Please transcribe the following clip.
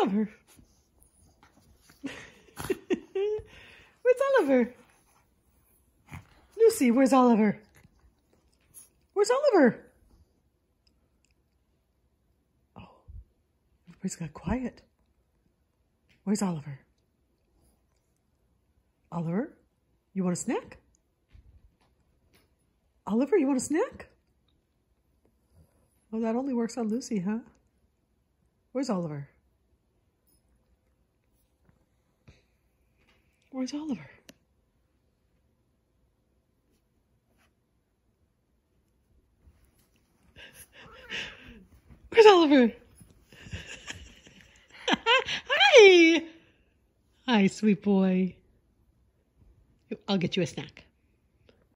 Oliver? where's Oliver? Lucy, where's Oliver? Where's Oliver? Oh, everybody's got quiet. Where's Oliver? Oliver, you want a snack? Oliver, you want a snack? Well, that only works on Lucy, huh? Where's Oliver? Where's Oliver? Where's Oliver? Hi! Hi, sweet boy. I'll get you a snack.